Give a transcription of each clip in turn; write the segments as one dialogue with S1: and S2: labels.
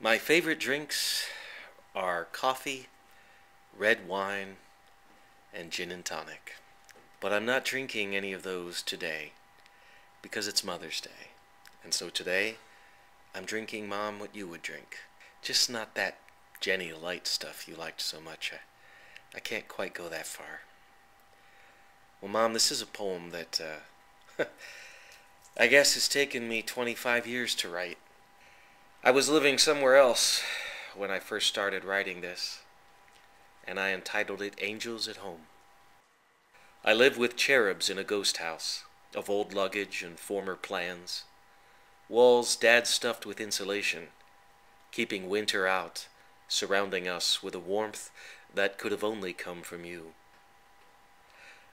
S1: My favorite drinks are coffee, red wine, and gin and tonic. But I'm not drinking any of those today because it's Mother's Day. And so today, I'm drinking, Mom, what you would drink. Just not that Genny Light stuff you liked so much. I, I can't quite go that far. Well, Mom, this is a poem that, uh, I guess has taken me 25 years to write. I was living somewhere else when I first started writing this, and I entitled it Angels at Home. I live with cherubs in a ghost house of old luggage and former plans. Walls dad stuffed with insulation, keeping winter out, surrounding us with a warmth that could have only come from you.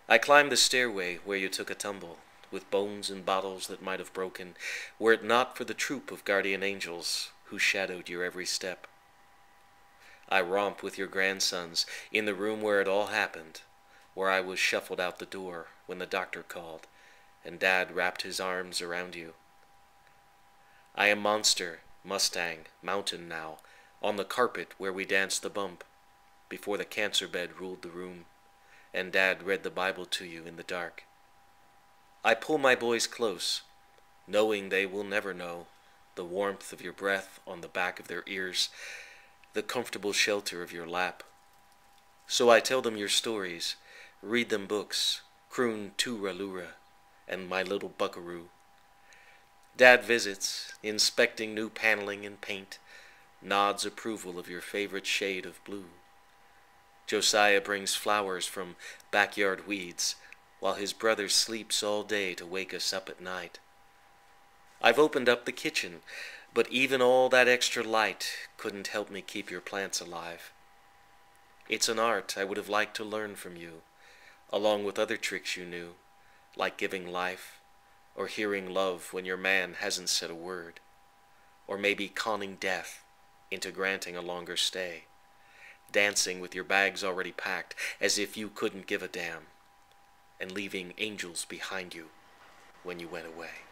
S1: I climbed the stairway where you took a tumble, with bones and bottles that might have broken, were it not for the troupe of guardian angels who shadowed your every step. I romp with your grandsons in the room where it all happened, where I was shuffled out the door when the doctor called, and Dad wrapped his arms around you. I am Monster, Mustang, Mountain now, on the carpet where we danced the bump, before the cancer bed ruled the room, and Dad read the Bible to you in the dark. I pull my boys close, knowing they will never know the warmth of your breath on the back of their ears, the comfortable shelter of your lap. So I tell them your stories, read them books, croon Turalura and my little buckaroo. Dad visits, inspecting new paneling and paint, nods approval of your favorite shade of blue. Josiah brings flowers from backyard weeds, while his brother sleeps all day to wake us up at night. I've opened up the kitchen, but even all that extra light couldn't help me keep your plants alive. It's an art I would have liked to learn from you, along with other tricks you knew, like giving life, or hearing love when your man hasn't said a word, or maybe conning death into granting a longer stay, dancing with your bags already packed as if you couldn't give a damn, and leaving angels behind you when you went away.